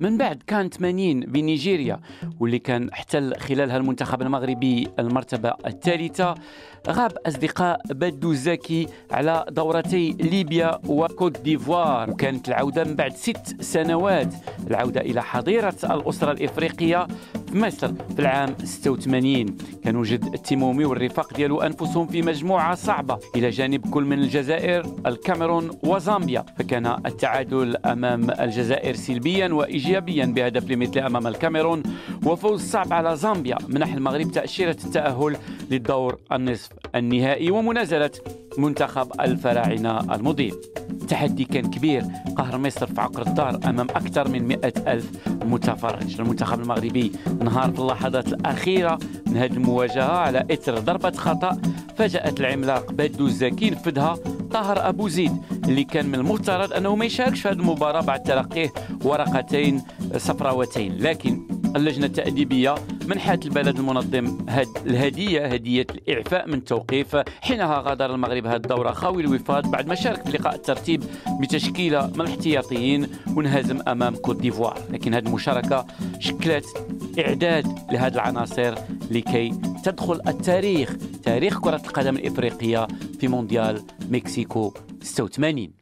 من بعد كان 80 بنيجيريا واللي كان احتل خلالها المنتخب المغربي المرتبة الثالثة. غاب أصدقاء بدو زكي على دورتي ليبيا وكوت ديفوار. وكانت العودة من بعد ست سنوات العودة إلى حظيرة الأسرة الإفريقية. في مصر في العام 86 كان وجد التيمومي والرفاق ديالو أنفسهم في مجموعة صعبة. إلى جانب كل من الجزائر الكاميرون وزامبيا. فكان التعادل أمام الجزائر سلبيا وإيجابيا بهدف لمثل أمام الكاميرون. وفوز صعب على زامبيا منح المغرب تأشيرة التأهل للدور النصف النهائي ومنازلة منتخب الفراعنة المضيف التحدي كان كبير. قهر مصر في عقر الدار أمام أكثر من مئة ألف متفرج. المنتخب المغربي انهار في اللحظات الأخيرة من هذه المواجهة على إثر ضربة خطأ فاجأت العملاق بدو الزكي نفذها طاهر أبو زيد اللي كان من المفترض أنه ما يشاركش في هذه المباراة بعد تلقيه ورقتين صفراوتين. لكن اللجنة التأديبية منحت البلد المنظم؟ هاد الهدية هدية الإعفاء من التوقيف حينها غادر المغرب هذه الدورة. خاوي الوفاض بعد ما شارك في لقاء الترتيب بتشكيلة من الاحتياطيين وانهزم أمام كوت ديفوار. لكن هذه المشاركة شكلت إعداد لهذه العناصر لكي تدخل التاريخ تاريخ كرة القدم الإفريقية في مونديال مكسيكو 86